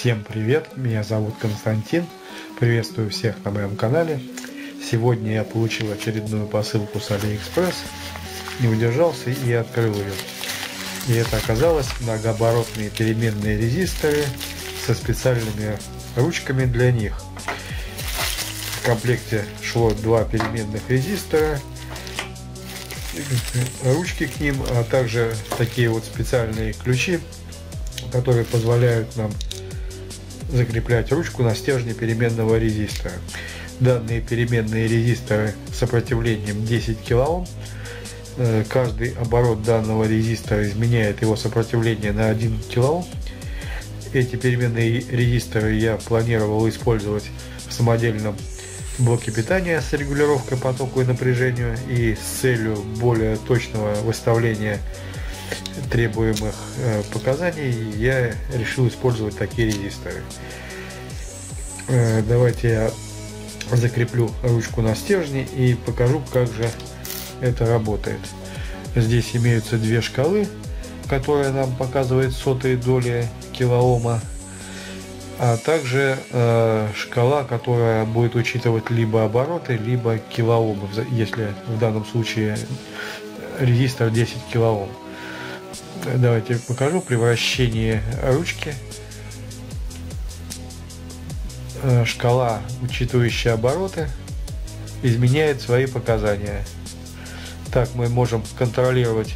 Всем привет, меня зовут Константин, приветствую всех на моем канале. Сегодня я получил очередную посылку с Алиэкспресс, не удержался и открыл ее. И это оказалось многооборотные переменные резисторы со специальными ручками для них. В комплекте шло два переменных резистора, ручки к ним, а также такие вот специальные ключи, которые позволяют нам закреплять ручку на стержне переменного резистора. Данные переменные резисторы с сопротивлением 10 кОм. Э, каждый оборот данного резистора изменяет его сопротивление на 1 кОм. Эти переменные резисторы я планировал использовать в самодельном блоке питания с регулировкой потока и напряжению и с целью более точного выставления требуемых э, показаний я решил использовать такие резисторы. Э, давайте я закреплю ручку на стержне и покажу, как же это работает. Здесь имеются две шкалы, которые нам показывают сотые доли килоома, а также э, шкала, которая будет учитывать либо обороты, либо килоомы, если в данном случае резистор 10 килоом. Давайте покажу при вращении ручки. Э, шкала, учитывающая обороты, изменяет свои показания. Так мы можем контролировать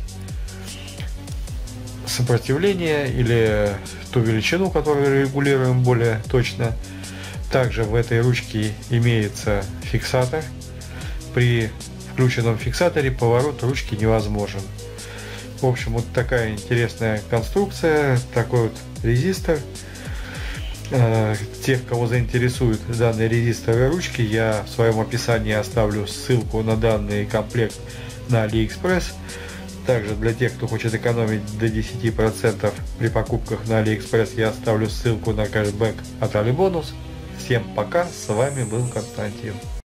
сопротивление или ту величину, которую регулируем более точно. Также в этой ручке имеется фиксатор. При включенном фиксаторе поворот ручки невозможен. В общем, вот такая интересная конструкция, такой вот резистор. Э, тех, кого заинтересуют данные резисторы ручки, я в своем описании оставлю ссылку на данный комплект на AliExpress. Также для тех, кто хочет экономить до 10% при покупках на AliExpress, я оставлю ссылку на кэшбэк от Alibonus. Всем пока, с вами был Константин.